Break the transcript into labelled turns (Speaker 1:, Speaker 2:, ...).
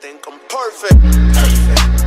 Speaker 1: think I'm perfect. Perfect,